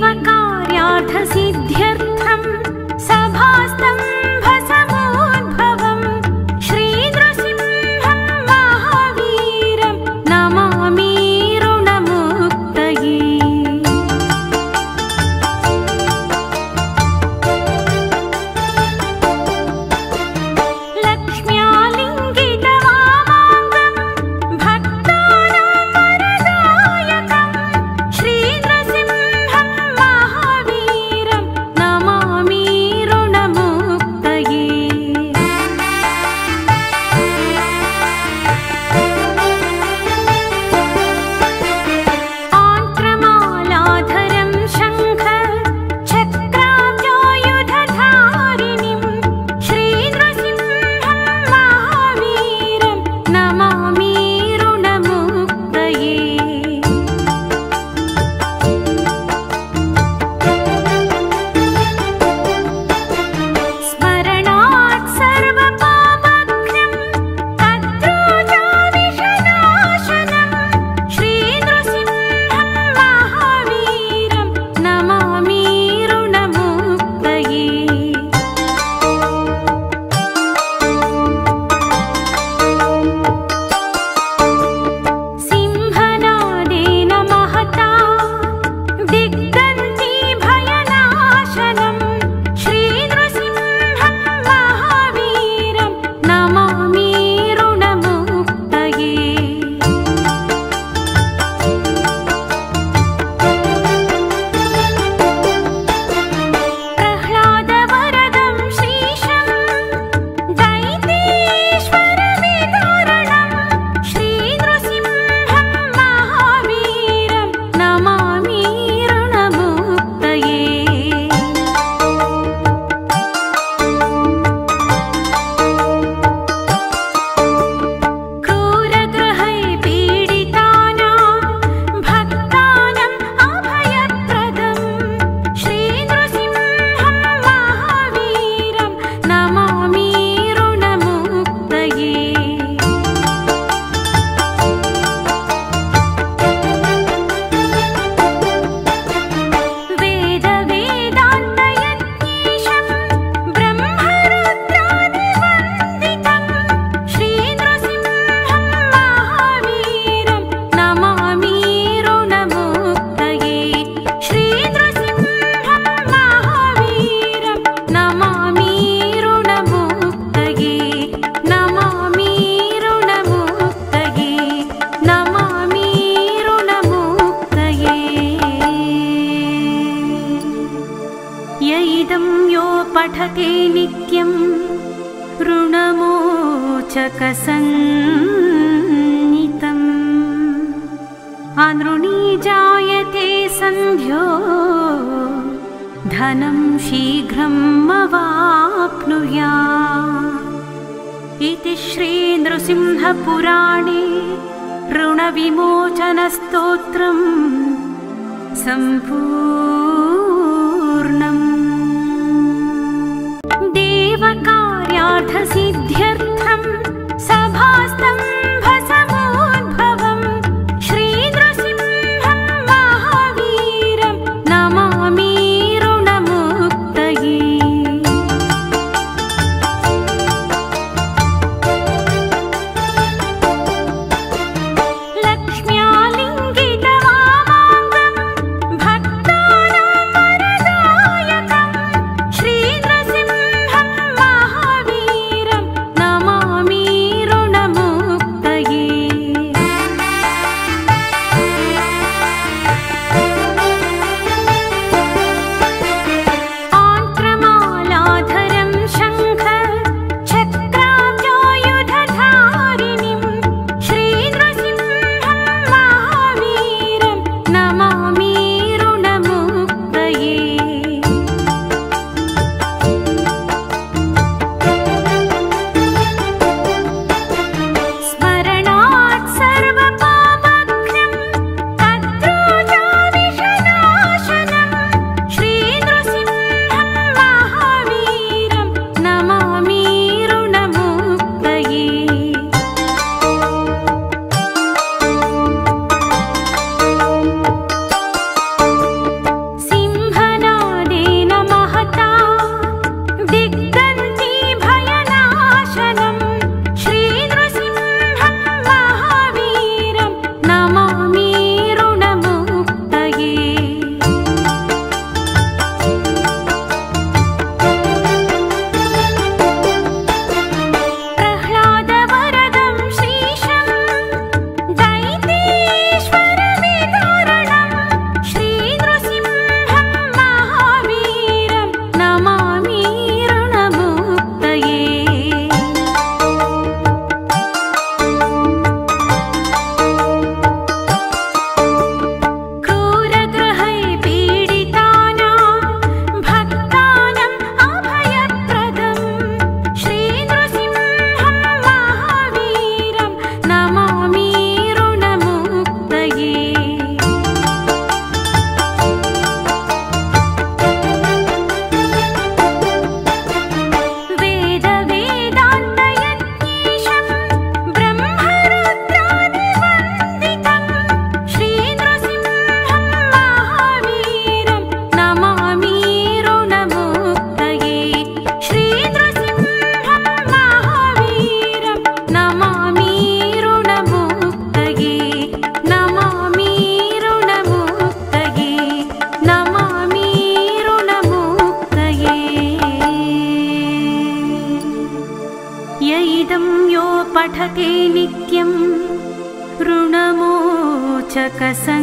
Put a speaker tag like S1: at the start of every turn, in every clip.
S1: सर्वकार्यार्थसिद्ध्यर्थं सभास् धनं शीघ्रम् अवाप्नुया इति श्रीनृसिंहपुराणे ऋणविमोचनस्तोत्रम् सम्पूर्णम्। देवकार्यार्थसिद्ध्यर्थं सभास्तम् चकसङ्गतम्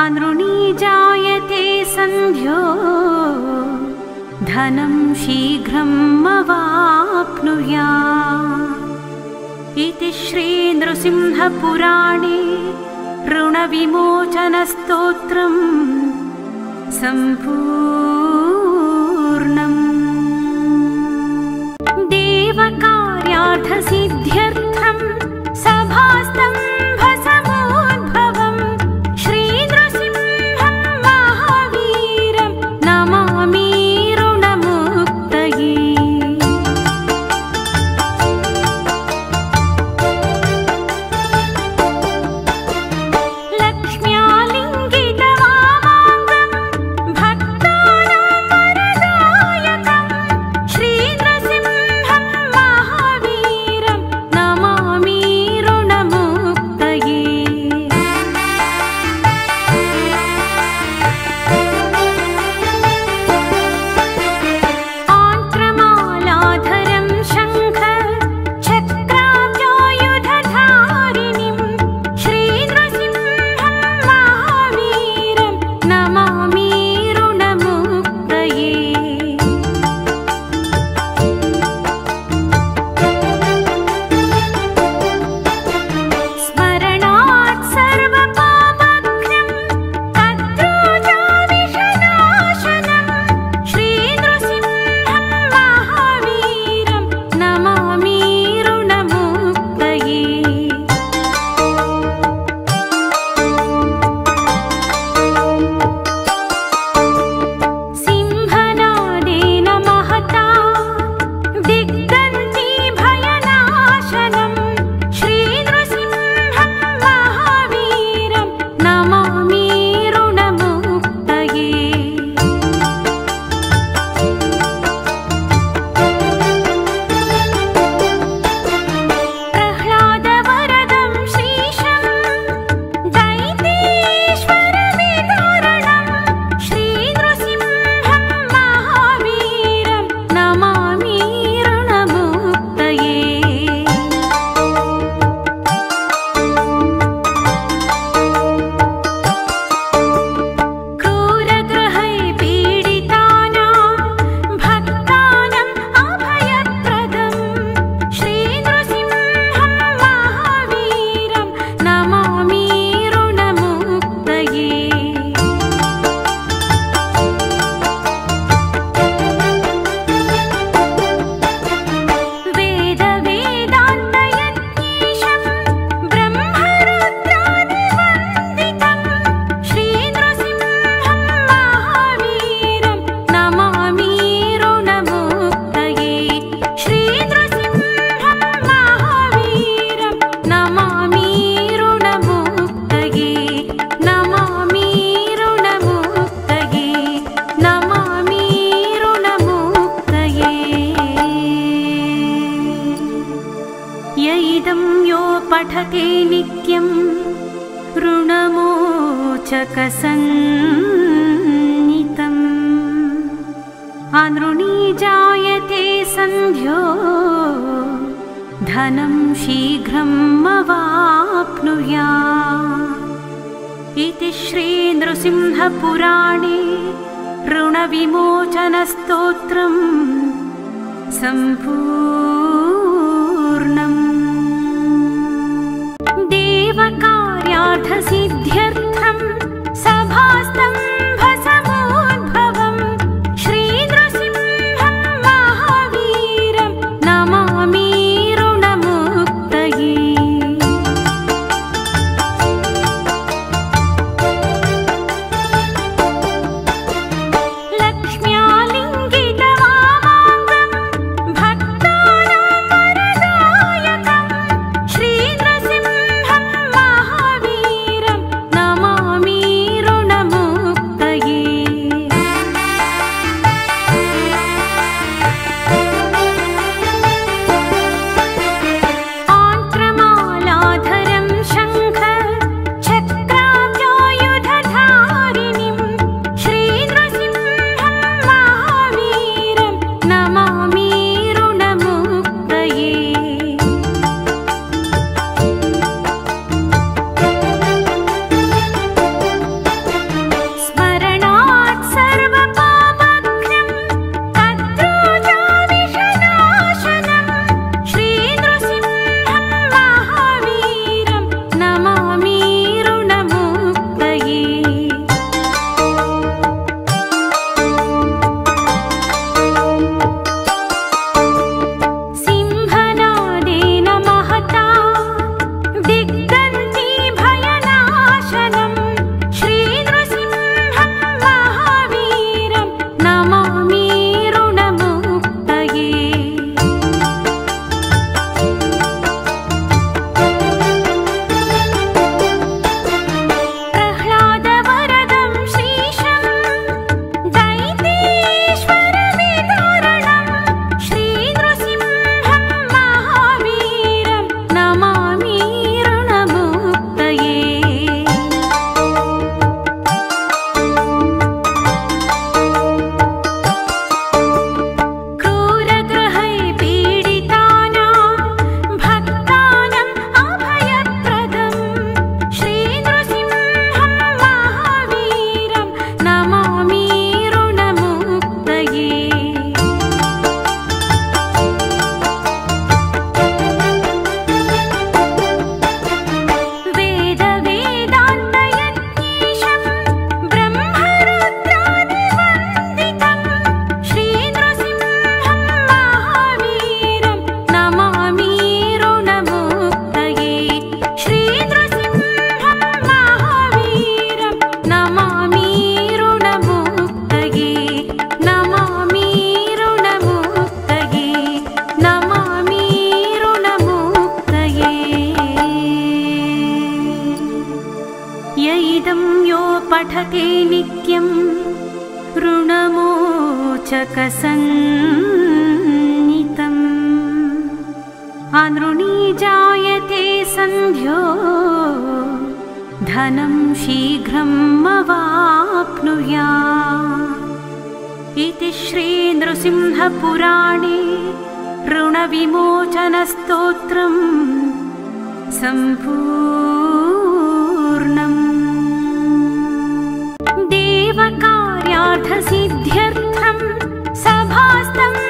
S1: अनृणी जायते सन्ध्यो। धनं शीघ्रम् अवाप्नुया इति श्रीनृसिंहपुराणे ऋणविमोचनस्तोत्रम् सम्पूर्णम्। देवकार्यार्थसिद्ध्यर्थ सभास्तम् जायते सन्ध्यो। धनं शीघ्रम् अवाप्नुया इति श्रीनृसिंहपुराणे ऋणविमोचनस्तोत्रम्। सम्पू धनं शीघ्रम् अवाप्नुया इति श्रीनृसिंहपुराणे ऋणविमोचनस्तोत्रम् सम्पूर्णम्। देवकार्यार्थसिद्ध्यर्थम् सभास्तम्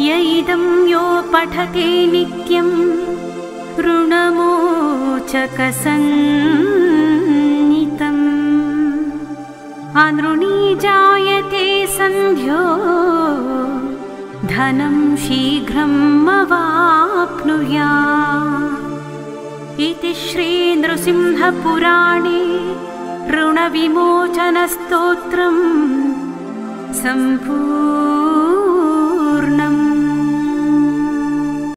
S1: य इदं यो पठति नित्यम् ऋणमोचकसन्नितम्। अनृणी जायते सन्ध्यो धनं शीघ्रम् अवाप्नुया इति श्रीनृसिंहपुराणे ऋणविमोचनस्तोत्रम् सम्पू